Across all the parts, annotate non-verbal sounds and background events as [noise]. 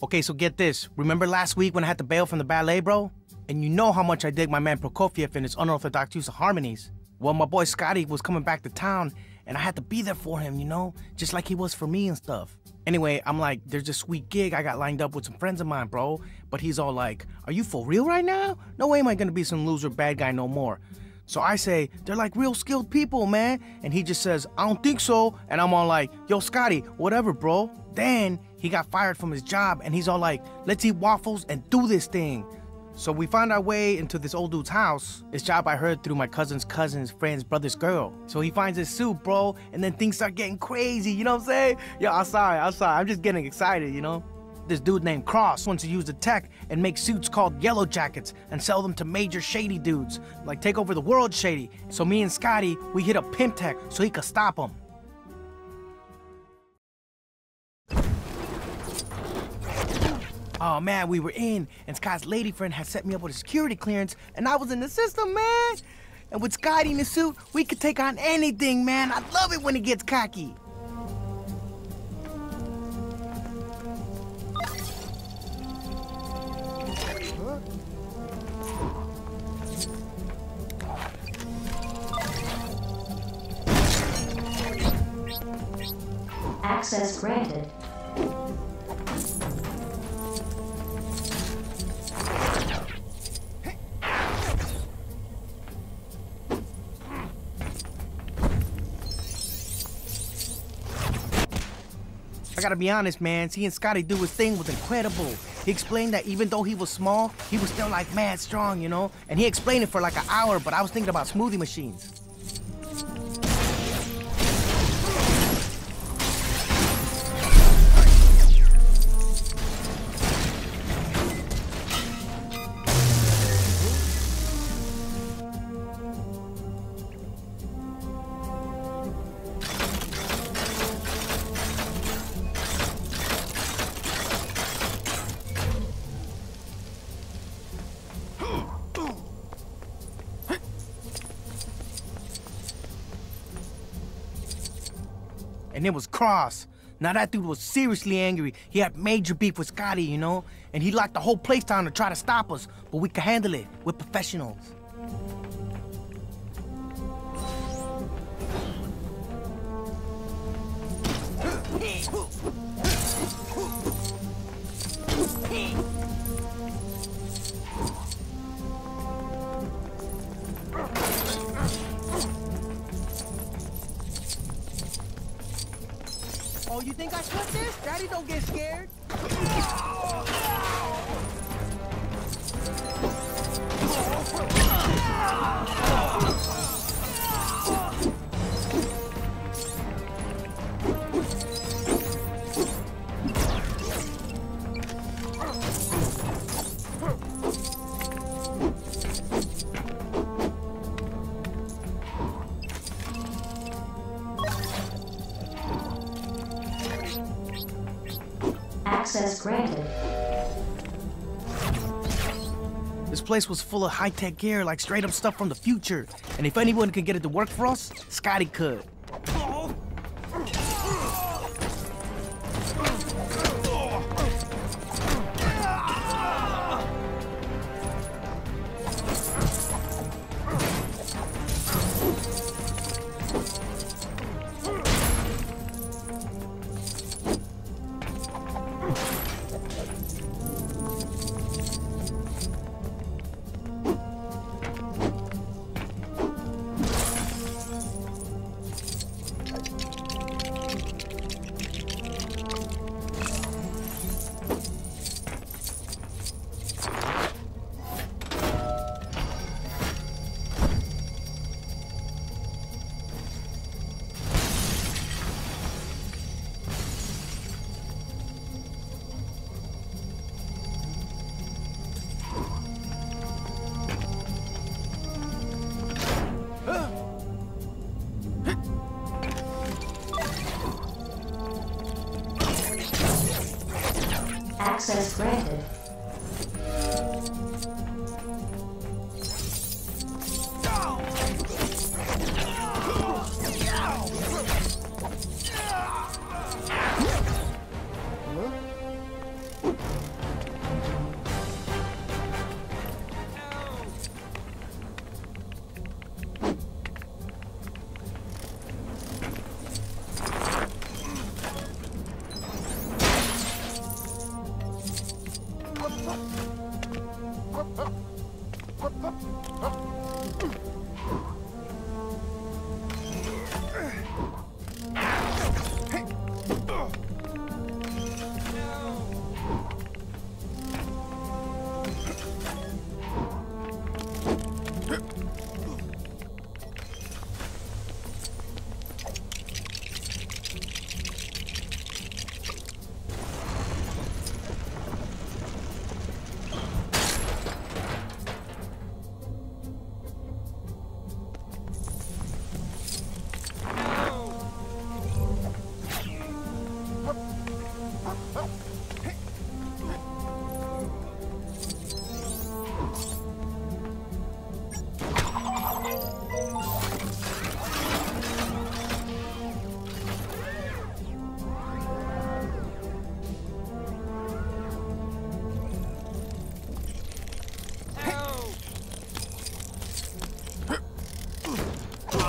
Okay, so get this. Remember last week when I had to bail from the ballet, bro? And you know how much I dig my man Prokofiev and his unorthodox use of harmonies. Well, my boy Scotty was coming back to town, and I had to be there for him, you know? Just like he was for me and stuff. Anyway, I'm like, there's this sweet gig I got lined up with some friends of mine, bro. But he's all like, are you for real right now? No way am I gonna be some loser bad guy no more. So I say, they're like real skilled people, man. And he just says, I don't think so. And I'm all like, yo, Scotty, whatever, bro. Then he got fired from his job and he's all like, let's eat waffles and do this thing. So we find our way into this old dude's house. This job I heard through my cousin's cousin's friend's brother's girl. So he finds his suit, bro, and then things start getting crazy, you know what I'm saying? Yo, I'm sorry, I'm sorry. I'm just getting excited, you know? This dude named Cross wants to use the tech and make suits called Yellow Jackets and sell them to major shady dudes, like take over the world shady. So me and Scotty, we hit a Pym Tech so he could stop him. Oh man, we were in, and Scott's lady friend had set me up with a security clearance, and I was in the system, man. And with Scotty in the suit, we could take on anything, man. I love it when he gets cocky. Access granted. Gotta be honest, man. Seeing Scotty do his thing was incredible. He explained that even though he was small, he was still like mad strong, you know? And he explained it for like an hour, but I was thinking about smoothie machines. And it was Cross. Now that dude was seriously angry. He had major beef with Scotty, you know? And he locked the whole place down to try to stop us, but we could handle it. We're professionals. Oh, you think I cut this? Daddy don't get scared. Access granted. This place was full of high-tech gear, like straight up stuff from the future. And if anyone could get it to work for us, Scotty could. Access granted. We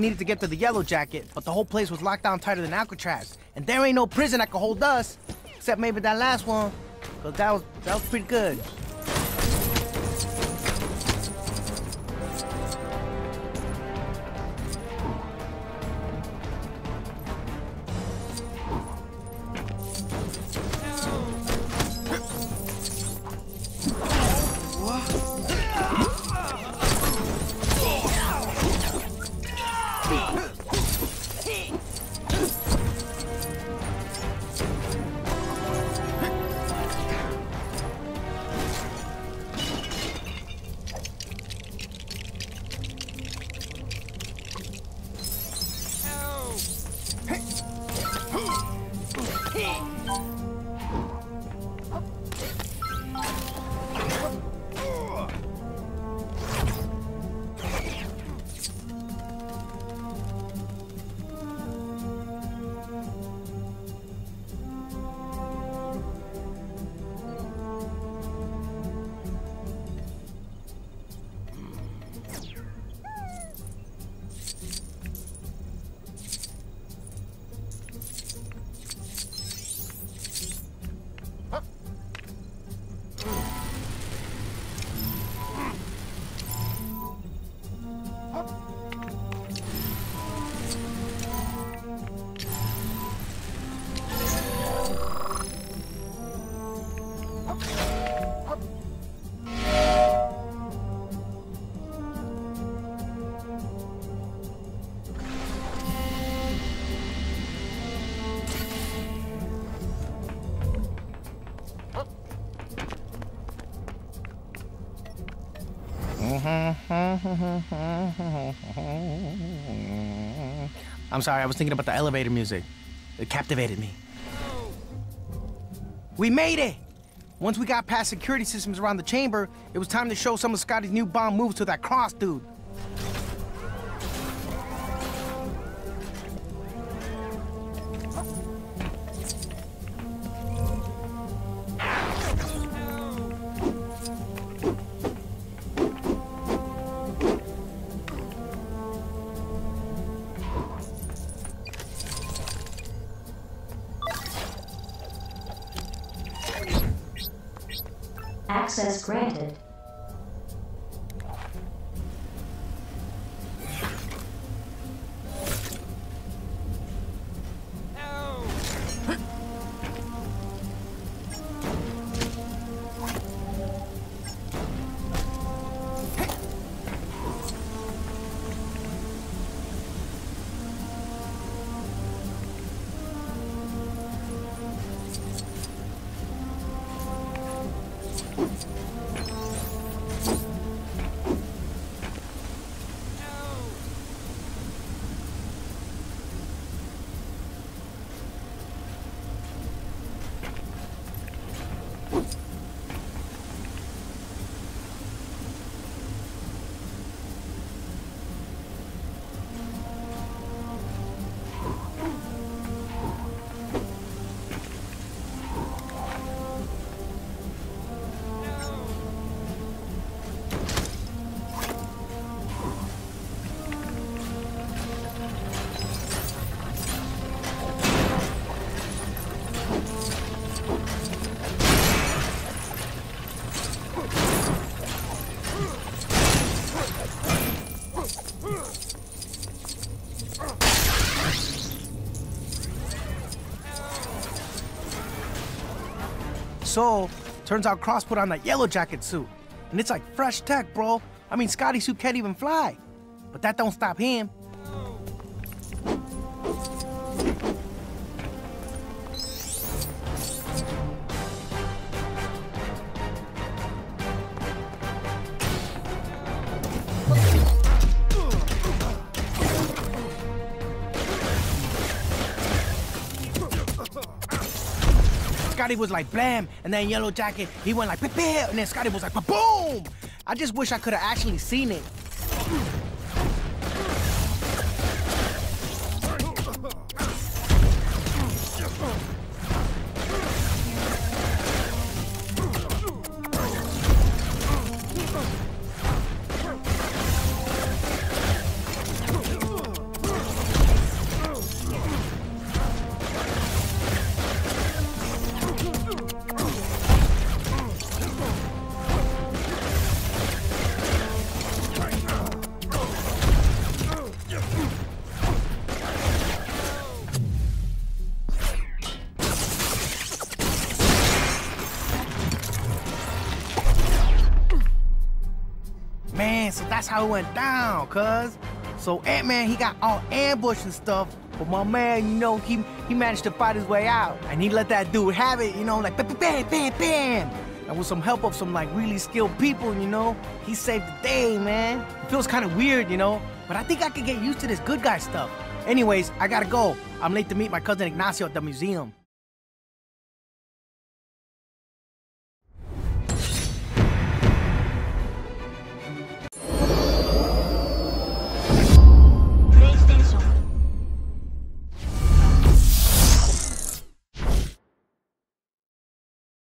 needed to get to the Yellow Jacket, but the whole place was locked down tighter than Alcatraz. And there ain't no prison that could hold us, except maybe that last one. Cause that was that was pretty good. [laughs] I'm sorry, I was thinking about the elevator music. It captivated me. We made it! Once we got past security systems around the chamber, it was time to show some of Scotty's new bomb moves to that cross dude. Access granted. So, turns out Cross put on that yellow jacket suit. And it's like fresh tech, bro. I mean, Scotty suit can't even fly. But that don't stop him. Scotty was like blam, and then Yellow Jacket, he went like "Pip-pip," and then Scotty was like boom. I just wish I could have actually seen it. Man, so that's how it went down, cuz. So Ant-Man, he got all ambushed and stuff, but my man, you know, he he managed to fight his way out. And he let that dude have it, you know, like bam, bam, bam, bam. And with some help of some like really skilled people, you know, he saved the day, man. It feels kind of weird, you know, but I think I could get used to this good guy stuff. Anyways, I gotta go. I'm late to meet my cousin Ignacio at the museum.